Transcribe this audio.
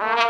Bye.